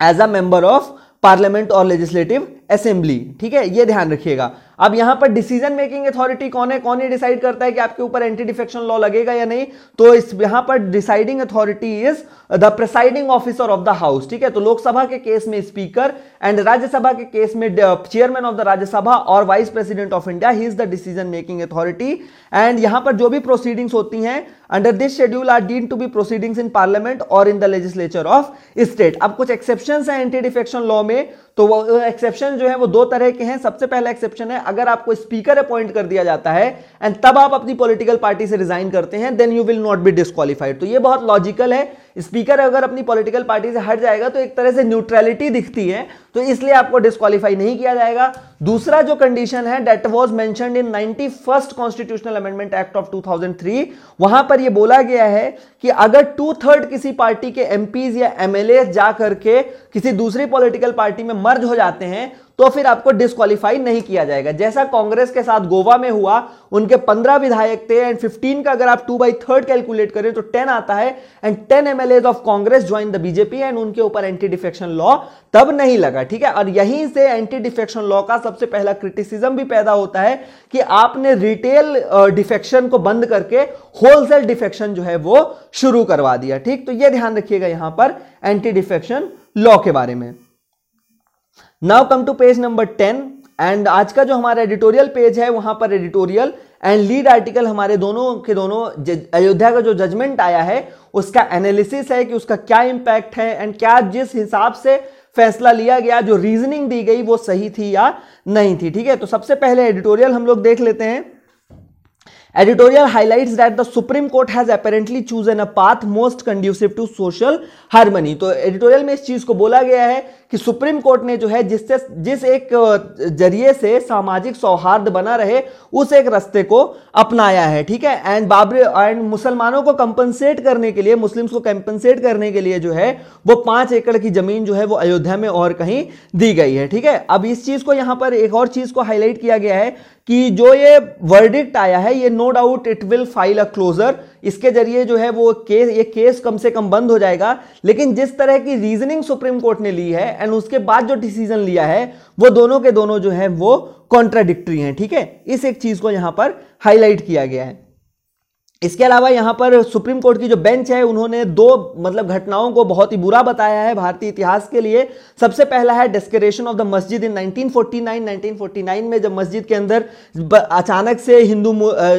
as a member of parliament और लेजिस्लेटिव असेंबली ठीक है? ये ध्यान रखिएगा। अब यहाँ पर डिसीज़न मेकिंग अथॉरिटी कौन है? कौन ये डिसाइड करता है कि आपके ऊपर एंटी डिफेक्शन लॉ लगेगा या नहीं? तो इस, यहाँ पर deciding authority is the presiding officer of the house ठीक है? तो लोकसभा के केस में स्पीकर एंड राज्यसभा के केस में चेयरमैन ऑफ़ द राज्यसभा और vice president of India he is the decision making authority and यहाँ पर जो भी प्रोसीडिंग्स होती हैं under this schedule are deemed to be proceedings in parliament और in the legislature of state अब कुछ एक्सेप्शन है एंटी डिफेक्शन लॉ में तो वो एक्सेप्शन जो है वो दो तरह के हैं। सबसे पहला एक्सेप्शन है अगर आपको स्पीकर अपॉइंट कर दिया जाता है एंड तब आप अपनी पॉलिटिकल पार्टी से रिजाइन करते हैं then you will not be disqualified तो ये बहुत लॉजिकल है। स्पीकर अगर अपनी पॉलिटिकल पार्टी से हट जाएगा तो एक तरह से न्यूट्रलिटी दिखती है तो इसलिए आपको डिस्कालीफाई नहीं किया जाएगा। दूसरा जो कंडीशन है that was mentioned in ninety first constitutional amendment act of 2003 वहाँ पर यह बोला गया है कि अगर टू थर्ड किसी पार्टी के एमपीज या एमएलए जा करके किसी दूसरी पॉलिटिकल पार्टी में मर्ज हो जाते हैं तो फिर आपको डिस्कालीफाई नहीं किया जाएगा। जैसा कांग्रेस के साथ गोवा में हुआ, उनके पंद्रह विधायक थे एंड फिफ्टीन का अगर आप टू बाई थर्ड कैलकुलेट करें तो टेन आता है and ten MLA of Congress join the BJP and उनके ऊपर एंटी डिफेक्शन लॉ तब नहीं लगा, ठीक है? और यहीं से एंटी डिफेक्शन लॉ का सबसे पहला क्रिटिसिज्म भी पैदा होता है कि आपने रिटेल डिफेक्शन को बंद करके होलसेल डिफेक्शन जो है वो शुरू करवा दिया। ठीक? तो यह ध्यान रखिएगा यहाँ पर एंटी डिफेक्शन लॉ के बारे में। Now come to page number ten and आज का जो हमारा एडिटोरियल पेज है, वहाँ पर एडिटोरियल एंड लीड आर्टिकल हमारे दोनों के दोनों अयोध्या का जो जजमेंट आया है, उसका एनालिसिस है कि उसका क्या इंपैक्ट है एंड क्या जिस हिसाब से फैसला लिया गया, जो रीजनिंग दी गई, वो सही थी या नहीं थी, ठीक है? तो सबसे पहले एडिटोरियल हम लोग देख लेते हैं। Editorial highlight that the supreme court has apparently choose an a path most conducive to social harmony तो एडिटोरियल में इस चीज़ को बोला गया है कि सुप्रीम कोर्ट ने जो है जिससे, जिस एक ज़रिए से सामाजिक सौहार्द बना रहे, उस एक रास्ते को अपनाया है, ठीक है? एंड बाबरी एंड मुसलमानों को कंपनसेट करने के लिए, मुस्लिम्स को कंपनसेट करने के लिए जो है, वो पाँच एकड़ की ज़मीन जो है, वो अयोध्या में और कहीं दी गई है, ठीक है? अब इस चीज़ को यहाँ पर एक और चीज़ को हाईलाइट किया गया है कि जो ये वर्डिक्ट आया है, ये no doubt it will file a closure इसके ज़रिए जो है वो केस, ये केस कम से कम बंद हो जाएगा। लेकिन जिस तरह की रीजनिंग सुप्रीम कोर्ट ने ली है एंड उसके बाद जो डिसीज़न लिया है, वो दोनों के दोनों जो है वो कॉन्ट्राडिक्ट्री हैं, ठीक है? इस एक चीज़ को यहाँ पर हाईलाइट किया गया है। इसके अलावा यहाँ पर सुप्रीम कोर्ट की जो बेंच है, उन्होंने दो मतलब घटनाओं को बहुत ही बुरा बताया है भारतीय इतिहास के लिए। सबसे पहला है डिस्करेशन ऑफ़ द मस्जिद इन 1949 1949 में जब मस्जिद के अंदर अचानक से हिंदू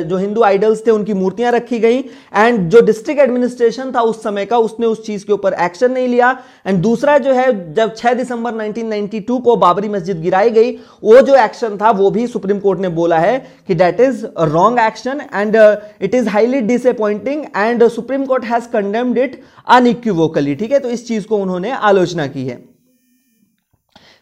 जो हिंदू आइडल्स थे, उनकी मूर्तियाँ रखी गई एंड जो डिस्ट्रिक्ट एडमिनिस्ट्रेशन था, उस समय का उसने उस चीज़ के ऊपर एक्शन नहीं लिया। एंड दूसरा जो है, जब छह दिसंबर नाइनटीन को बाबरी मस्जिद गिराई गई, वो जो एक्शन था, वो भी सुप्रीम कोर्ट ने बोला है कि that is wrong action and it is highly highly disappointing and supreme court has condemned it unequivocally ठीक है? तो इस चीज़ को उन्होंने आलोचना की है।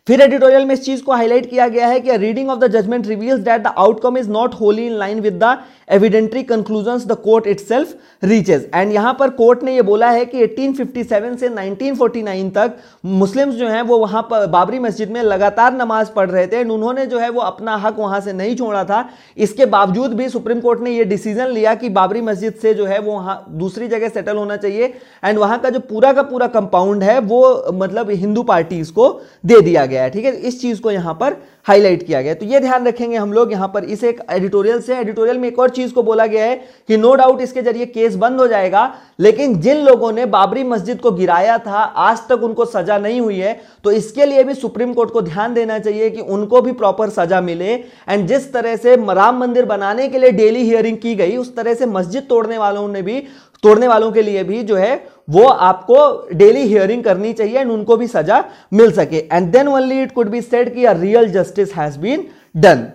फिर एडिटोरियल में इस चीज़ को हाईलाइट किया गया है कि reading of the judgment reveals that the outcome is not wholly in line with the evidentiary conclusion the court itself reaches and यहाँ पर कोर्ट ने यह बोला है कि 1857 से 1949 तक मुस्लिम्स जो हैं वो वहाँ पर बाबरी मस्जिद में लगातार नमाज़ पढ़ रहे थे एंड उन्होंने जो है वो अपना हक वहाँ से नहीं छोड़ा था। इसके बावजूद भी सुप्रीम कोर्ट ने यह डिसीज़न लिया कि बाबरी मस्जिद से जो है वो वहाँ दूसरी जगह सेटल होना चाहिए। एंड वहाँ का जो पूरा का पूरा कंपाउंड है वो मतलब हिंदू पार्टीज़ को दे दिया गया है, ठीक है? इस चीज़ को यहाँ पर हाईलाइट किया गया तो ये ध्यान रखेंगे हम लोग, यहाँ पर इस एक एडिटोरियल से एडिटोरियल में एक और चीज़ को बोला गया है कि नो डाउट इसके ज़रिए केस बंद हो जाएगा, लेकिन जिन लोगों ने बाबरी मस्जिद को गिराया था, आज तक उनको सजा नहीं हुई है तो इसके लिए भी सुप्रीम कोर्ट को ध्यान देना चाहिए कि उनको भी प्रॉपर सजा मिले। एंड जिस तरह से राम मंदिर बनाने के लिए डेली हियरिंग की गई, उस तरह से मस्जिद तोड़ने वालों ने भी, तोड़ने वालों के लिए भी जो है वो आपको डेली हियरिंग करनी चाहिए एंड उनको भी सजा मिल सके। And then only it could be said कि real justice has been done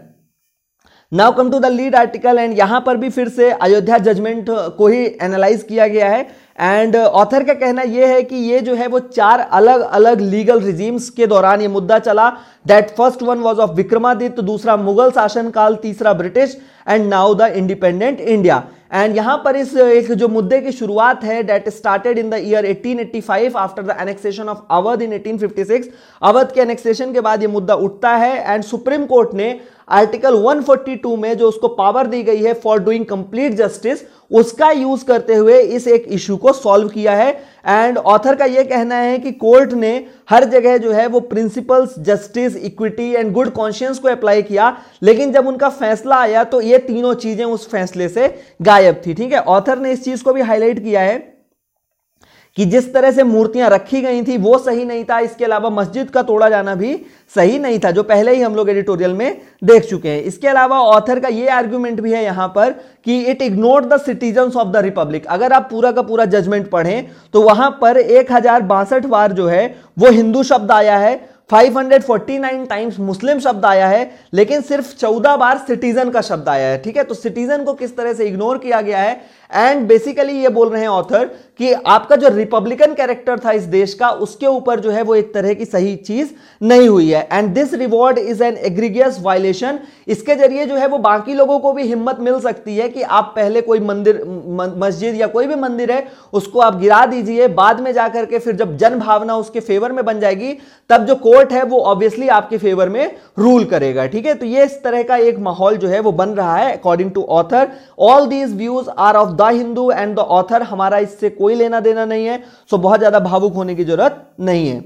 now come to the lead article and यहाँ पर भी फिर से अयोध्या जजमेंट को ही एनालाइज किया गया है। एंड ऑथर का कहना यह है कि ये जो है वो चार अलग अलग लीगल रिजीम्स के दौरान ये मुद्दा चला। That first one was of Vikramaditya दूसरा मुगल शासनकाल, तीसरा British and now the independent India and यहाँ पर इस एक जो मुद्दे की शुरुआत है that started in the year 1885 after the annexation of Awadh in 1856 Awadh के एनेक्सेशन के बाद ये मुद्दा उठता है एंड सुप्रीम कोर्ट ने आर्टिकल 142 में जो उसको पावर दी गई है फॉर डूइंग कंप्लीट जस्टिस उसका यूज़ करते हुए इस एक इशू को सॉल्व किया है। एंड ऑथर का यह कहना है कि कोर्ट ने हर जगह जो है वो principles justice equity and good conscience को अप्लाई किया, लेकिन जब उनका फैसला आया तो ये तीनों चीज़ें उस फैसले से गायब थी। ठीक है? ऑथर ने इस चीज़ को भी हाईलाइट किया है। कि जिस तरह से मूर्तियाँ रखी गई थी, वो सही नहीं था। इसके अलावा मस्जिद का तोड़ा जाना भी सही नहीं था, जो पहले ही हम लोग एडिटोरियल में देख चुके हैं। इसके अलावा ऑथर का ये आर्ग्यूमेंट भी है यहाँ पर कि it ignore the citizen of the republic अगर आप पूरा का पूरा जजमेंट पढ़ें तो वहाँ पर एक हज़ार बासठ बार जो है, वो हिंदू शब्द आया है 549 टाइम्स मुस्लिम शब्द आया है, लेकिन सिर्फ़ 14 बार सिटीजन का शब्द आया है, ठीक है? तो सिटीजन को किस तरह से इग्नोर किया गया है? एंड बेसिकली ये बोल रहे हैं ऑथर कि आपका जो रिपब्लिकन कैरेक्टर था इस देश का, उसके ऊपर जो है वो एक तरह की सही चीज़ नहीं हुई है। And this reward is an egregious violation इसके ज़रिए जो है वो बाकी लोगों को भी हिम्मत मिल सकती है कि आप पहले कोई मंदिर मस्जिद या कोई भी मंदिर है, उसको आप गिरा दीजिए, बाद में जाकर के फिर जब जन भावना उसके फेवर में बन जाएगी, तब जो कोर्ट है वो ऑब्वियसली आपके फेवर में रूल करेगा। ठीक है? तो ये इस तरह का एक माहौल जो है वो बन रहा है according to author all these views are of the Hindu and the author, हमारा इससे कोई लेना देना नहीं है सो बहुत ज़्यादा भावुक होने की ज़रूरत नहीं है।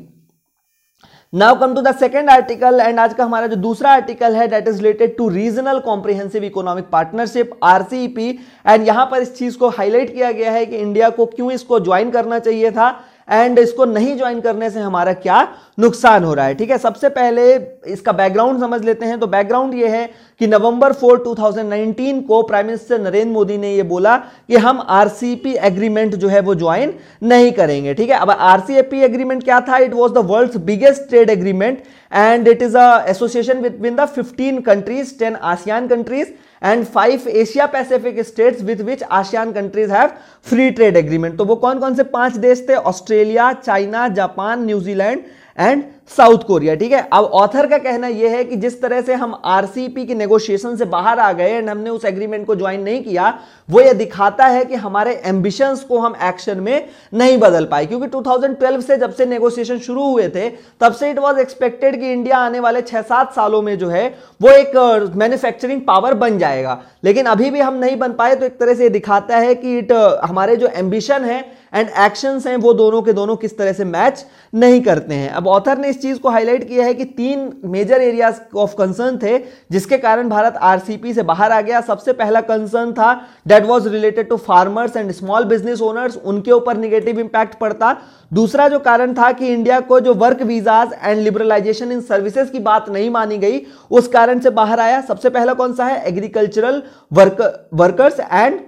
Now come to the second article and आज का हमारा जो दूसरा आर्टिकल है that is related to regional comprehensive economic partnership RCEP and यहाँ पर इस चीज़ को हाईलाइट किया गया है कि इंडिया को क्यों इसको ज्वाइन करना चाहिए था। एंड इसको नहीं ज्वाइन करने से हमारा क्या नुकसान हो रहा है, ठीक है? सबसे पहले इसका बैकग्राउंड समझ लेते हैं। तो बैकग्राउंड ये है कि नवंबर 4 2019 को प्राइम मिनिस्टर नरेंद्र मोदी ने ये बोला कि हम आरसीपी एग्रीमेंट जो है वो ज्वाइन नहीं करेंगे, ठीक है? अब आरसीएपी एग्रीमेंट क्या था? It was the world's biggest trade agreement and it is association between the 15 countries 10 ASEAN countries and five Asia Pacific states with which ASEAN countries have free trade agreement तो वो कौन कौन से पाँच देश थे? Australia, China, Japan, New Zealand and South Korea, ठीक है? अब ऑथर का कहना यह है कि जिस तरह से हम आरसीपी की नेगोशिएशन से बाहर आ गए एंड हमने उस एग्रीमेंट को ज्वाइन नहीं किया, वो ये दिखाता है कि हमारे एम्बिशंस को हम एक्शन में नहीं बदल पाए। क्योंकि 2012 से जब से नेगोशिएशन शुरू हुए थे, तब से इट वाज एक्सपेक्टेड कि इंडिया आने वाले छह सात सालों में जो है, वो एक मैन्युफैक्चरिंग पावर बन जाएगा। लेकिन अभी भी हम नहीं बन पाए तो एक तरह से दिखाता है कि इट हमारे जो एम्बिशन है एंड एक्शंस हैं, वो दोनों के दोनों किस तरह से मैच नहीं करते हैं। अब ऑथर ने इस चीज़ को हाईलाइट किया है कि तीन मेजर एरियाज़ ऑफ़ कंसर्न थे, जिसके कारण भारत आरसीपी से बाहर आ गया। सबसे पहला कंसर्न था that was related to farmers and small business owners उनके ऊपर निगेटिव इंपैक्ट पड़ता। दूसरा जो कारण था कि इंडिया को जो work visas and liberalisation in services की बात नहीं मानी गई, उस कारण से बाहर आया। सबसे पहला कौन सा है? Agricultural work workers and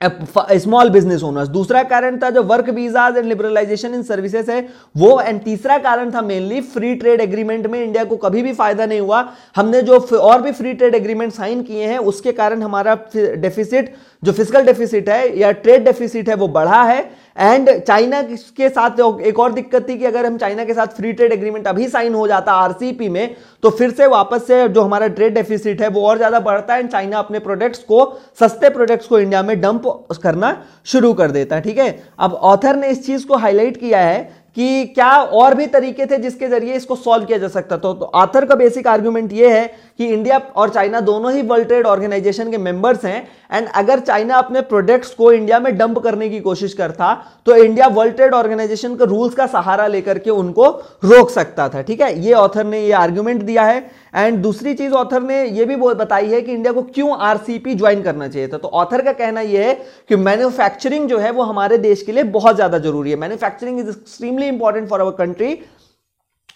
small business owners दूसरा कारण था जो work visas and liberalisation in services है, वो एंड तीसरा कारण था मेनली फ्री ट्रेड एग्रीमेंट में इंडिया को कभी भी फ़ायदा नहीं हुआ। हमने जो और भी फ्री ट्रेड एग्रीमेंट साइन किए हैं, उसके कारण हमारा डेफिसिट जो फ़िज़िकल डेफिसिट है या ट्रेड डेफिसिट है, वो बढ़ा है। एंड चाइना के साथ एक और दिक्कत थी कि अगर हम चाइना के साथ फ्री ट्रेड एग्रीमेंट अभी साइन हो जाता आरसीपी में तो फिर से वापस से जो हमारा ट्रेड डेफिसिट है वो और ज़्यादा बढ़ता है। एंड चाइना अपने प्रोडक्ट्स को, सस्ते प्रोडक्ट्स को इंडिया में डंप करना शुरू कर देता है। ठीक है? अब ऑथर ने इस चीज़ को हाईलाइट किया है कि क्या और भी तरीके थे जिसके ज़रिए इसको सॉल्व किया जा सकता था। तो आथर का बेसिक आर्ग्यूमेंट ये है कि इंडिया और चाइना दोनों ही वर्ल्ड ट्रेड ऑर्गेनाइजेशन के मेंबर्स हैं एंड अगर चाइना अपने प्रोडक्ट्स को इंडिया में डंप करने की कोशिश करता तो इंडिया वर्ल्ड ट्रेड ऑर्गेनाइजेशन के रूल्स का सहारा लेकर के उनको रोक सकता था, ठीक है? ये ऑथर ने ये आर्ग्यूमेंट दिया है एंड दूसरी चीज़ ऑथर ने ये भी बताई है कि इंडिया को क्यों आरसीपी ज्वाइन करना चाहिए था? तो ऑथर का कहना यह है कि मैन्युफैक्चरिंग जो है वो हमारे देश के लिए बहुत ज़्यादा ज़रूरी है। Manufacturing is extremely important for our country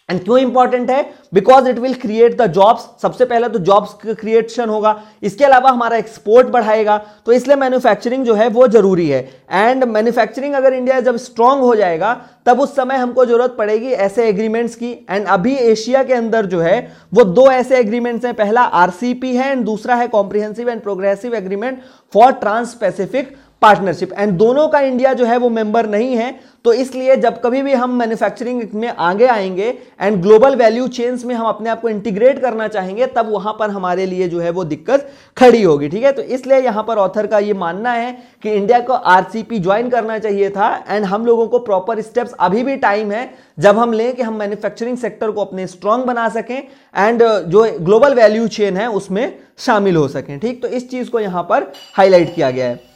and क्यों इंपॉर्टेंट है? Because it will create the jobs सबसे पहले तो जॉब्स क्रिएशन होगा। इसके अलावा हमारा एक्सपोर्ट बढ़ाएगा। तो इसलिए मैन्युफैक्चरिंग जो है, वो ज़रूरी है। एंड मैन्युफैक्चरिंग अगर इंडिया जब स्ट्रांग हो जाएगा, तब उस समय हमको ज़रूरत पड़ेगी ऐसे एग्रीमेंट्स की। एंड अभी एशिया के अंदर जो है, वो दो ऐसे एग्रीमेंट्स हैं। पहला आरसीपी है एंड दूसरा है comprehensive and progressive agreement for trans Pacific partnership. And दोनों का इंडिया जो है वो मेंबर नहीं है तो इसलिए जब कभी भी हम मैन्युफैक्चरिंग में आगे आएँगे एंड ग्लोबल वैल्यू चेन्स में हम अपने आप को इंटीग्रेट करना चाहेंगे, तब वहाँ पर हमारे लिए जो है वो दिक्कत खड़ी होगी, ठीक है? तो इसलिए यहाँ पर ऑथर का ये मानना है कि इंडिया को आरसीपी ज्वाइन करना चाहिए था एंड हम लोगों को प्रॉपर स्टेप्स अभी भी टाइम है, जब हम लें कि हम मैन्युफैक्चरिंग सेक्टर को अपने स्ट्रांग बना सकें एंड जो ग्लोबल वैल्यू चेन है उसमें शामिल हो सकें, ठीक? तो इस चीज़ को यहाँ पर हाईलाइट किया गया है।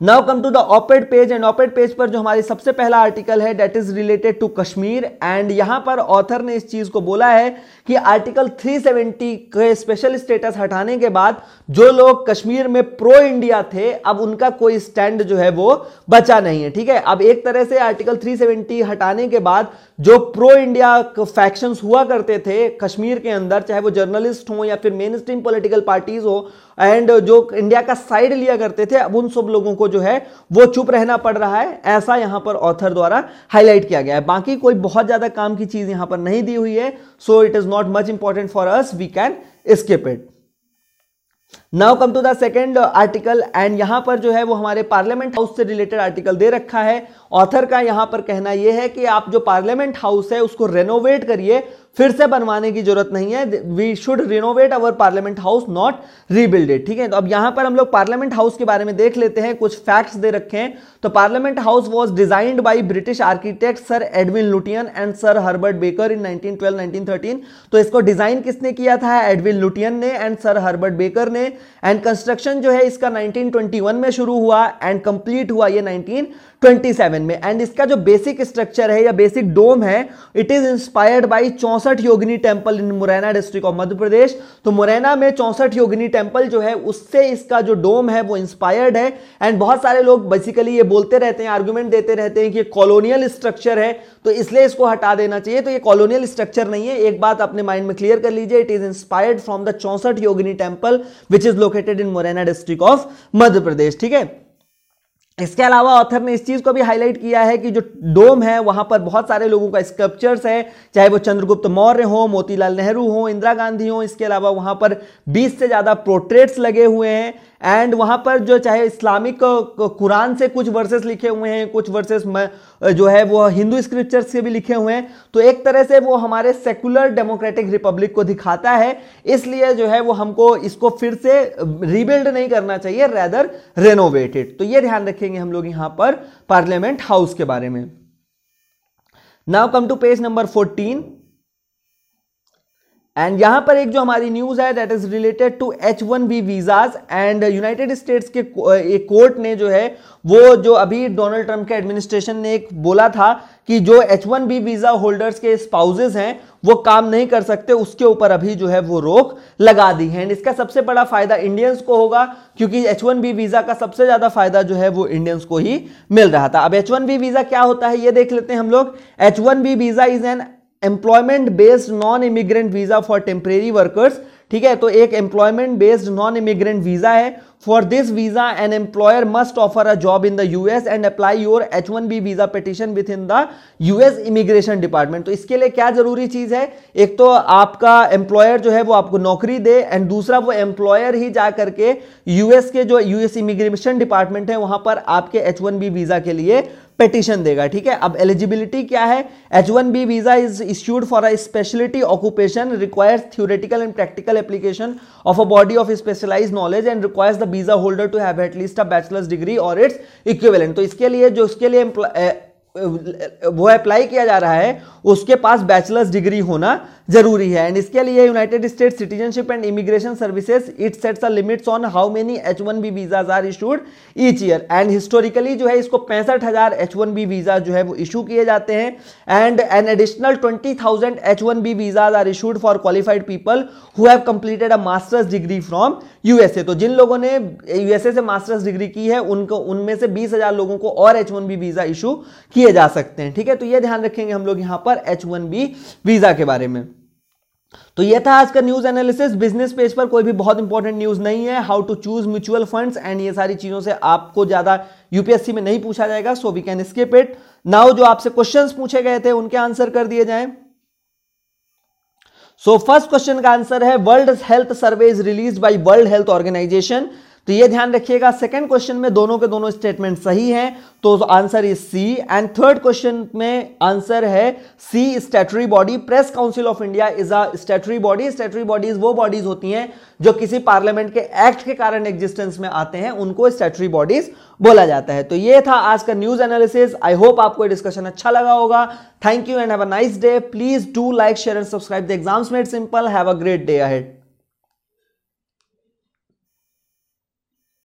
Now come to the op-ed page and op-ed page पर जो हमारी सबसे पहला आर्टिकल है that is related to Kashmir and यहाँ पर ऑथर ने इस चीज़ को बोला है कि आर्टिकल 370 के स्पेशल स्टेटस हटाने के बाद जो लोग कश्मीर में प्रो इंडिया थे, अब उनका कोई स्टैंड जो है वो बचा नहीं है, ठीक है? अब एक तरह से आर्टिकल 370 हटाने के बाद जो प्रो इंडिया फैक्शंस हुआ करते थे कश्मीर के अंदर, चाहे वो जर्नलिस्ट हो या फिर मेन स्ट्रीम पोलिटिकल पार्टीज़ हो एंड जो इंडिया का साइड लिया करते थे, अब उन सब लोगों को जो है, वो चुप रहना पड़ रहा है, ऐसा यहाँ पर ऑथर द्वारा हाईलाइट किया गया है। बाकी कोई बहुत ज़्यादा काम की चीज़ यहाँ पर नहीं दी हुई है so it is not much important for us we can skip it now come to the second article and यहाँ पर जो है, वो हमारे पार्लियामेंट हाउस से रिलेटेड आर्टिकल दे रखा है। ऑथर का यहाँ पर कहना यह है कि आप जो पार्लियामेंट हाउस है, उसको रेनोवेट करिए फिर से बनवाने की ज़रूरत नहीं है। We should renovate our parliament house not rebuild it ठीक है? तो अब यहाँ पर हम लोग पार्लियामेंट हाउस के बारे में देख लेते हैं, कुछ फैक्ट्स दे रखे हैं। तो parliament house was designed by British architect sir Edwin Lutyens and sir Herbert Baker in 1912 1913 तो इसको डिज़ाइन किसने किया था? एडविन लुटियन ने एंड सर हर्बर्ट बेकर ने। एंड कंस्ट्रक्शन जो है, इसका 1921 में शुरू हुआ एंड कंप्लीट हुआ ये 19 27 में। एंड इसका जो बेसिक स्ट्रक्चर है या बेसिक डोम है it is inspired by Chausath Yogini temple in Morena district of Madhya Pradesh तो मुरैना में चौसठ योगिनी टेंपल जो है, उससे इसका जो डोम है, वो इंस्पायर्ड है। एंड बहुत सारे लोग बेसिकली ये बोलते रहते हैं आर्ग्यूमेंट देते रहते हैं कि कॉलोनियल स्ट्रक्चर है। तो इसलिए इसको हटा देना चाहिए। तो ये कॉलोनियल स्ट्रक्चर नहीं है। एक बात अपने माइंड में क्लियर कर लीजिए it is inspired from the Chausath Yogini temple which is located in Morena district of Madhya Pradesh ठीक है? इसके अलावा ऑथर ने इस चीज़ को भी हाईलाइट किया है कि जो डोम है, वहाँ पर बहुत सारे लोगों का स्कल्पचर्स है, चाहे वो चंद्रगुप्त मौर्य हो, मोतीलाल नेहरू हो, इंदिरा गांधी हो, इसके अलावा वहाँ पर 20 से ज़्यादा पोर्ट्रेट्स लगे हुए हैं। एंड वहाँ पर जो चाहे इस्लामिक कुरान से कुछ वर्सेस लिखे हुए हैं, कुछ वर्सेस जो है वो हिंदू स्क्रिप्चर्स से भी लिखे हुए हैं। तो एक तरह से वो हमारे सेकुलर डेमोक्रेटिक रिपब्लिक को दिखाता है। इसलिए जो है वो हमको इसको फिर से रिबिल्ड नहीं करना चाहिए रेदर रेनोवेटेड तो ये ध्यान रखेंगे हम लोग यहाँ पर पार्लियामेंट हाउस के बारे में। Now come to page number fourteen and यहाँ पर एक जो हमारी न्यूज़ है that is related to H one B visas and United States के एक कोर्ट ने जो है, वो जो अभी डोनाल्ड ट्रंप के एडमिनिस्ट्रेशन ने एक बोला था कि जो H one B visa holders के स्पाउजेस हैं, वो काम नहीं कर सकते, उसके ऊपर अभी जो है वो रोक लगा दी है। एंड इसका सबसे बड़ा फ़ायदा इंडियंस को होगा, क्योंकि एच वन बी वीज़ा का सबसे ज़्यादा फ़ायदा जो है वो इंडियंस को ही मिल रहा था। अब एच वन बी वीज़ा क्या होता है, ये देख लेते हैं हम लोग। H one B visa is an employment based non immigrant visa for temporary workers ठीक है? तो एक employment based non immigrant visa है for this visa an employer must offer a job in the US and apply your H one B visa petition within the US immigration department तो इसके लिए क्या ज़रूरी चीज़ है? एक तो आपका एम्प्लॉयर जो है वो आपको नौकरी दे एंड दूसरा वो एम्प्लॉयर ही जा करके यूएस के जो यूएस इमिग्रेशन डिपार्टमेंट है, वहाँ पर आपके एच वन बी वीज़ा के लिए पेटिशन देगा, ठीक है? अब एलिजिबिलिटी क्या है? H one B visa is issued for a specialty occupation requires theoretical and practical application of a body of specialize knowledge and requires the visa holder to have at least a bachelor's degree और इट्स इक्विवेलेंट तो इसके लिए जो, इसके लिए वो अप्लाई किया जा रहा है, उसके पास बैचलर्स डिग्री होना ज़रूरी है। एंड इसके लिए United State citizenship and immigration services it sets a limits on how many H one B visas are issued each year and historically जो है, इसको पैंसठ हज़ार एच वन बी वीज़ा जो है, वो इशू किए जाते हैं। And an additional twenty thousand H one B visas are issued for qualified people who have completed a master's degree from USA तो जिन लोगों ने यूएसए से मास्टर्स डिग्री की है, उनको, उनमें से बीस हज़ार लोगों को और H one B visa issue किए जा सकते हैं, ठीक है? तो ये ध्यान रखेंगे हम लोग यहाँ पर एच वन बी वीज़ा के बारे में। तो ये था आज का न्यूज़ एनालिसिस बिज़नेस पेज पर कोई भी बहुत इंपॉर्टेंट न्यूज़ नहीं है। How to choose mutual funds and ये सारी चीज़ों से आपको ज़्यादा यूपीएससी में नहीं पूछा जाएगा so we can skip it now जो आपसे क्वेश्चंस पूछे गए थे, उनके आंसर कर दिए जाएँ। सो फ़र्स्ट क्वेश्चन का आंसर है world health survey is release by world health organization तो ये ध्यान रखिएगा सेकंड क्वेश्चन में दोनों के दोनों स्टेटमेंट सही हैं तो answer is C and third question में आंसर है C statutory body press council of India is a statutory body statutory bodies वो बॉडीज होती हैं जो किसी पार्लियामेंट के एक्ट के कारण एग्जिस्टेंस में आते हैं, उनको स्टेटरी बॉडीज बोला जाता है। तो ये था आज का न्यूज़ एनालिसिस आई होप आपको डिस्कशन अच्छा लगा होगा। Thank you and have a nice day please do like share and subscribe the exams made simple have a great day ahead